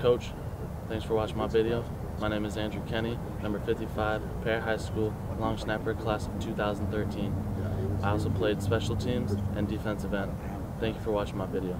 Coach, thanks for watching my video. My name is Andrew Kenney, number 55, Pear High School, long snapper, class of 2013. I also played special teams and defensive end. Thank you for watching my video.